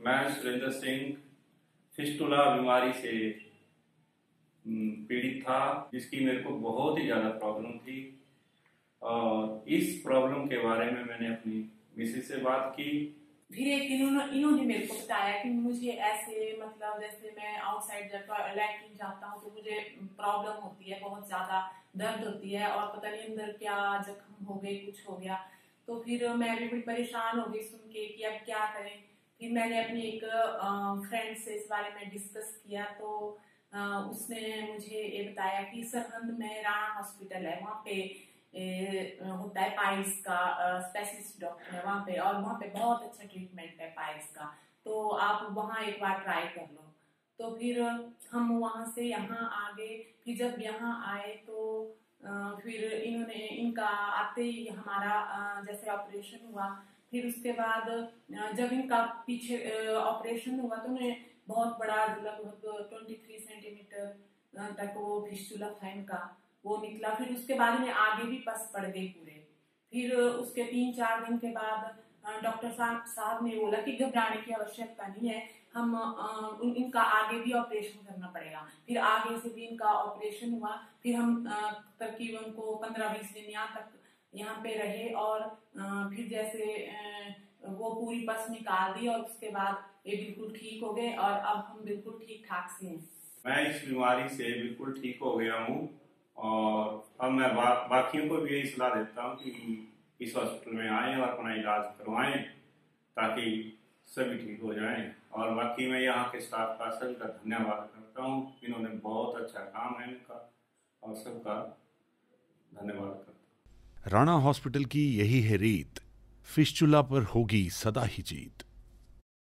मैं सुरेंद्र सिंह फिस्टुला बीमारी से हम्म, पीड़ित था जिसकी मेरे को बहुत ही ज़्यादा प्रॉब्लम थी। और इस प्रॉब्लम के बारे में मैंने अपनी मिसेज से बात की। फिर एक दिन इन्होंने मेरे को बताया कि मुझे ऐसे मतलब जैसे मैं आउटसाइड लैट्रिन जाता हूँ तो मुझे प्रॉब्लम होती है बहुत ज़्यादा दर्द होती है और पता नहीं अंदर क्या जख्म हो गए कुछ हो गया। तो फिर मैं भी बड़ी परेशान हो गई सुन के कि अब क्या करें। फिर मैंने अपनी एक फ्रेंड से इस बारे में डिस्कस किया तो उसने मुझे ये बताया कि सरहंद में राणा हॉस्पिटल है, वहाँ पे होता है पाइल्स का स्पेशलिस्ट डॉक्टर है वहाँ पे, और वहाँ पे बहुत अच्छा ट्रीटमेंट है पाइल्स का तो आप वहाँ एक बार ट्राई कर लो। तो फिर हम वहाँ से यहाँ आ गए फिर जब यहाँ आए तो फिर इन्होंने, इनका आते ही हमारा जैसे ऑपरेशन हुआ फिर उसके बाद जब इनका पीछे ऑपरेशन हुआ तो उन्हें बहुत बड़ा लगभग ट्वेंटी थ्री सेंटीमीटर तक वो फिस्टुला था इनका वो निकला। फिर उसके बाद में आगे भी पस पड़ गई पूरे। फिर उसके तीन चार दिन के बाद डॉक्टर साहब साहब ने बोला कि घबराने की आवश्यकता नहीं है हम उन, इनका आगे भी ऑपरेशन करना पड़ेगा। फिर आगे से भी इनका ऑपरेशन हुआ फिर हम तकरीबन को पंद्रह बीस दिन यहाँ तक यहाँ पे रहे और फिर जैसे वो पूरी पस निकाल दी और उसके बाद ये बिल्कुल ठीक हो गए और अब हम बिल्कुल ठीक ठाक से हैं। मैं इस बीमारी से बिल्कुल ठीक हो गया हूँ और अब मैं बा, बाकियों को भी यही सलाह देता हूँ कि इस हॉस्पिटल में आए और अपना इलाज करवाएँ ताकि सभी ठीक हो जाएँ। और बाकी मैं यहाँ के स्टाफ का सभी का धन्यवाद करता हूँ। इन्होंने बहुत अच्छा काम है इनका और सबका धन्यवाद करता राणा हॉस्पिटल की यही है रीत फिशचुला पर होगी सदा ही जीत।